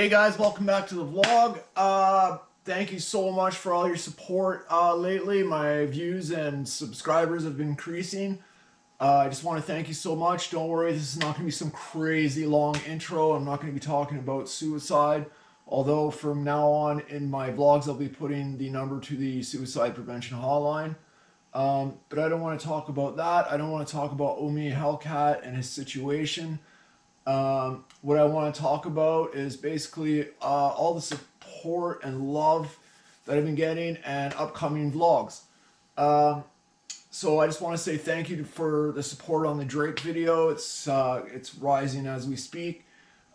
Hey guys, welcome back to the vlog. Uh, thank you so much for all your support uh, lately. My views and subscribers have been increasing. Uh, I just want to thank you so much. Don't worry, this is not going to be some crazy long intro. I'm not going to be talking about suicide. Although from now on in my vlogs, I'll be putting the number to the suicide prevention hotline. Um, but I don't want to talk about that. I don't want to talk about Omi Hellcat and his situation. Um, what I want to talk about is basically uh, all the support and love that I've been getting and upcoming vlogs. Um, so I just want to say thank you for the support on the Drake video. It's uh, it's rising as we speak.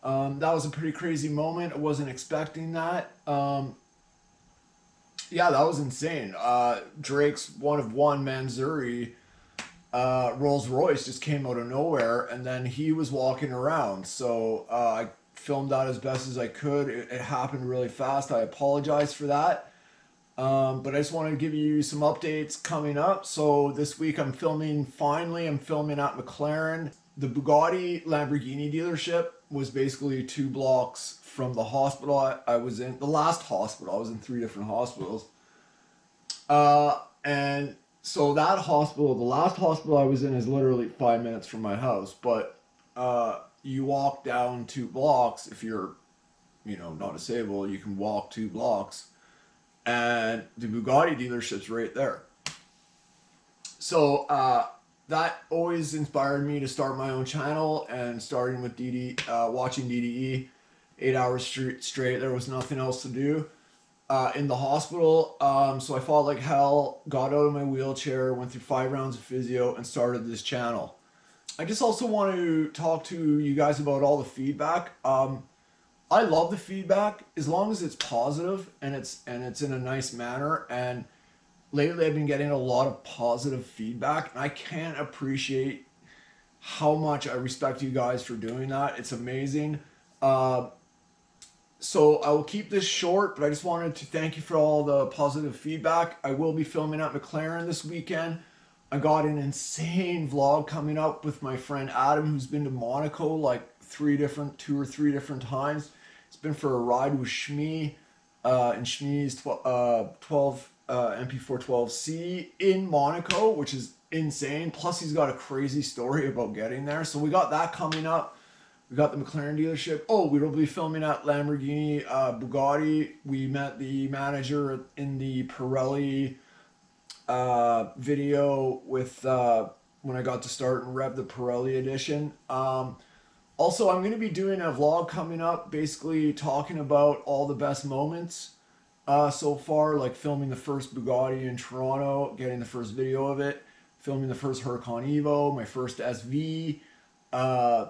Um, that was a pretty crazy moment. I wasn't expecting that. Um, yeah, that was insane. Uh, Drake's one of one Mansory uh, Rolls Royce just came out of nowhere, and then he was walking around. So uh, I filmed that as best as I could. It, it happened really fast. I apologize for that. Um, but I just want to give you some updates coming up. So this week I'm filming, finally, I'm filming at McLaren. The Bugatti Lamborghini dealership was basically two blocks from the hospital I, I was in. The last hospital, I was in three different hospitals. Uh, and so that hospital, the last hospital I was in is literally five minutes from my house. But uh, you walk down two blocks if you're, you know, not disabled. You can walk two blocks and the Bugatti dealership's right there. So uh, that always inspired me to start my own channel and starting with DD, uh, watching DDE eight hours straight, straight. There was nothing else to do uh, in the hospital. Um, so I fought like hell, got out of my wheelchair, went through five rounds of physio, and started this channel. I just also want to talk to you guys about all the feedback. Um, I love the feedback as long as it's positive and it's and it's in a nice manner. And lately, I've been getting a lot of positive feedback, and I can't appreciate how much I respect you guys for doing that. It's amazing. Uh, so I will keep this short, but I just wanted to thank you for all the positive feedback. I will be filming at McLaren this weekend. I got an insane vlog coming up with my friend Adam, who's been to Monaco like three different, two or three different times. It's been for a ride with Shmee uh, and Shmee's tw uh, 12 uh, MP412C in Monaco, which is insane. Plus, he's got a crazy story about getting there. So we got that coming up. We got the McLaren dealership. Oh, we will be filming at Lamborghini, uh, Bugatti. We met the manager in the Pirelli uh, video with uh, when I got to start and rev the Pirelli edition. Um, also, I'm going to be doing a vlog coming up, basically talking about all the best moments uh, so far, like filming the first Bugatti in Toronto, getting the first video of it, filming the first Huracan Evo, my first SV, uh,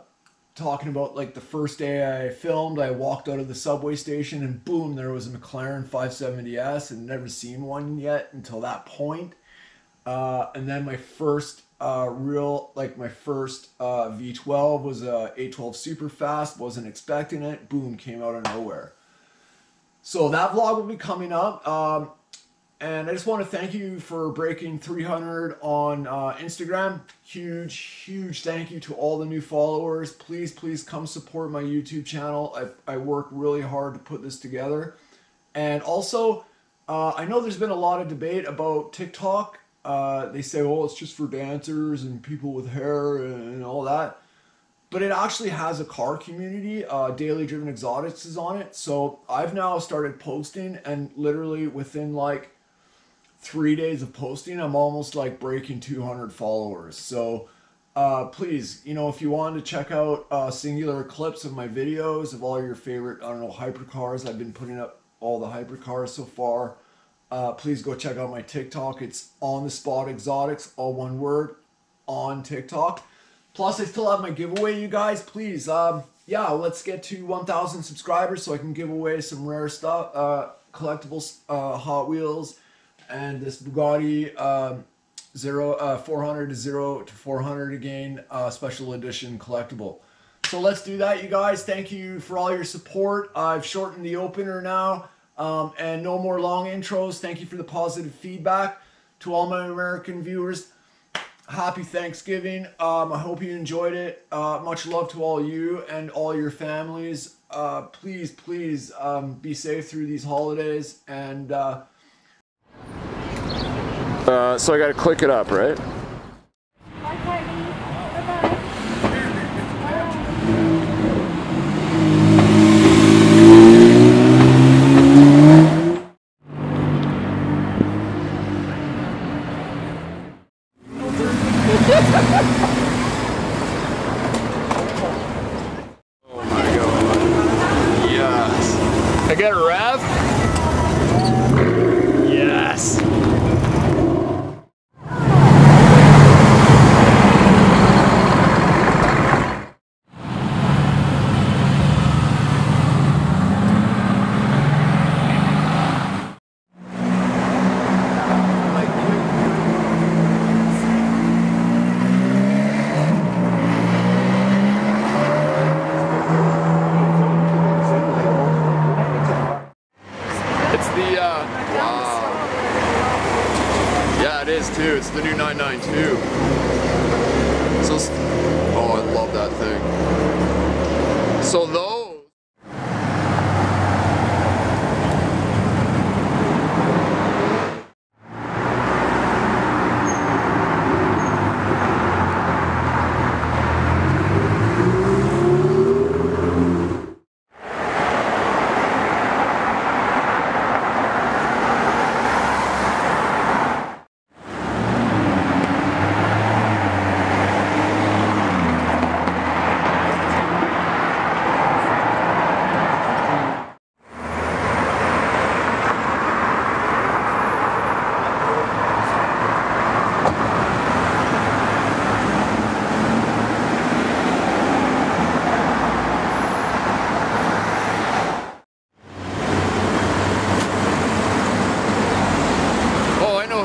talking about like the first day I filmed, I walked out of the subway station and boom, there was a McLaren 570S and never seen one yet until that point. Uh, and then my first uh, real, like my first uh, V12 was a 812 Superfast, wasn't expecting it, boom, came out of nowhere. So that vlog will be coming up. Um, and I just want to thank you for breaking 300 on uh, Instagram. Huge, huge thank you to all the new followers. Please, please come support my YouTube channel. I, I work really hard to put this together. And also, uh, I know there's been a lot of debate about TikTok. Uh, they say, oh, it's just for dancers and people with hair and all that. But it actually has a car community. Uh, Daily Driven Exotics is on it. So I've now started posting and literally within like three days of posting, I'm almost like breaking 200 followers. So uh, please, you know, if you want to check out uh, singular clips of my videos of all your favorite, I don't know, hypercars, I've been putting up all the hypercars so far. Uh, please go check out my TikTok. It's on the spot exotics, all one word, on TikTok. Plus, I still have my giveaway, you guys. Please, um, yeah, let's get to 1,000 subscribers so I can give away some rare stuff, uh, collectibles, uh, Hot Wheels, and this Bugatti um, zero uh, 400 to zero to 400 again uh, special edition collectible. So let's do that, you guys. Thank you for all your support. I've shortened the opener now, um, and no more long intros. Thank you for the positive feedback to all my American viewers. Happy Thanksgiving. Um, I hope you enjoyed it. Uh, much love to all you and all your families. uh, please, please um, be safe through these holidays. And uh, Uh, so I gotta click it up, right? Bye, Courtney. Bye-bye. Oh my god. Yes. I got a rev? Yes. It's the, uh, wow. Yeah, it is too. It's the new 992. So, oh, I love that thing. So those. Oh, I know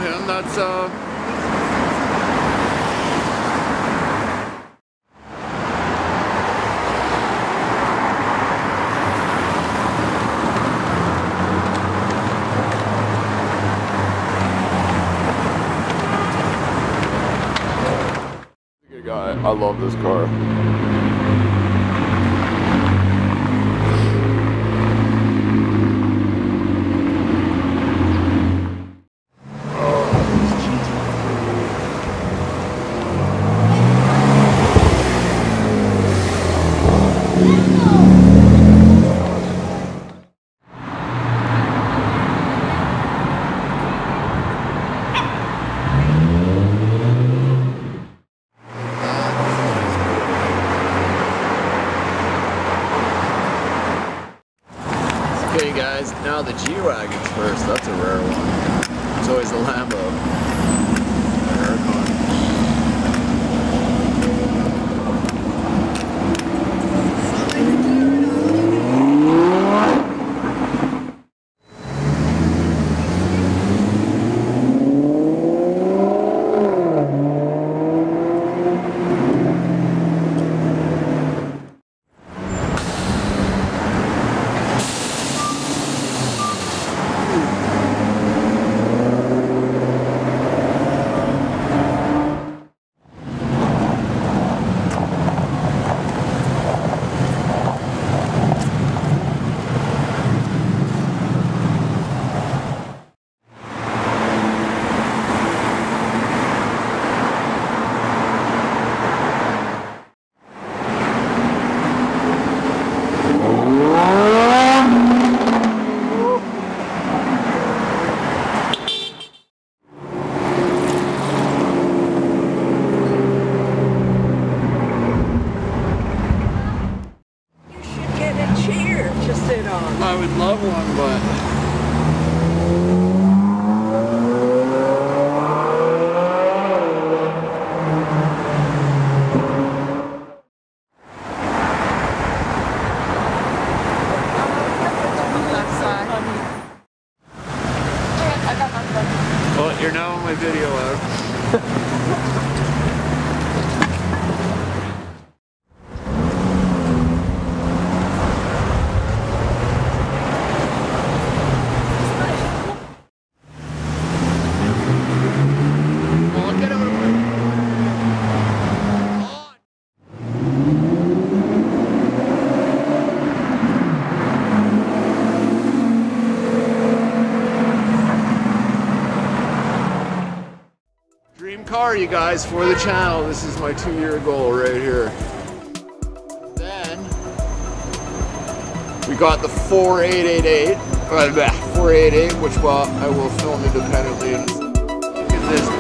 guy. I love this car. Guys, now the G Wagons first. That's a rare one. It's always the Lambo. but guys for the channel. This is my two year goal right here. Then we got the 4888, uh, 488, which well, I will film independently. Look at this